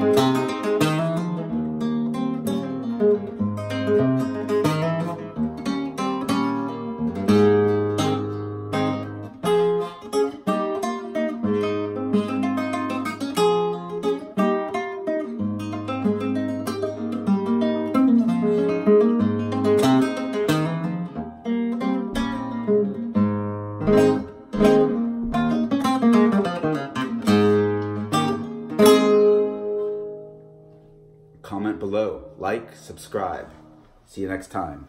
Thank you. Comment below, like, subscribe. See you next time.